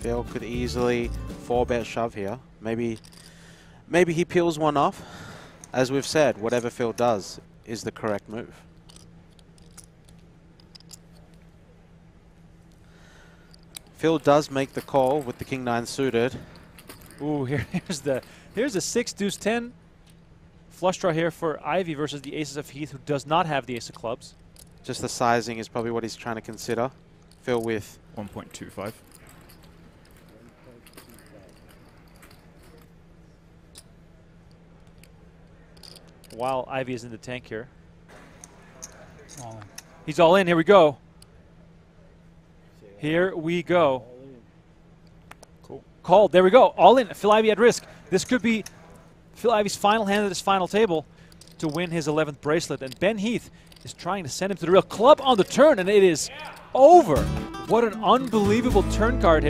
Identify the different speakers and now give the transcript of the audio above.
Speaker 1: Phil could easily four bet shove here. Maybe, maybe he peels one off. As we've said, whatever Phil does is the correct move. Phil does make the call with the king nine suited.
Speaker 2: Ooh, here, here's the here's the six deuce ten flush draw here for Ivey versus the aces of Heath, who does not have the ace of clubs.
Speaker 1: Just the sizing is probably what he's trying to consider. Phil with
Speaker 3: 1.25.
Speaker 2: While Ivey is in the tank here,
Speaker 4: All
Speaker 2: he's all in. Here we go. Here we go.
Speaker 3: Cool.
Speaker 2: Called. There we go. All in. Phil Ivey at risk. This could be Phil Ivey's final hand at his final table to win his 11th bracelet. And Ben Heath is trying to send him to the real club on the turn, and it is over. What an unbelievable turn card here.